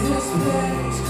This place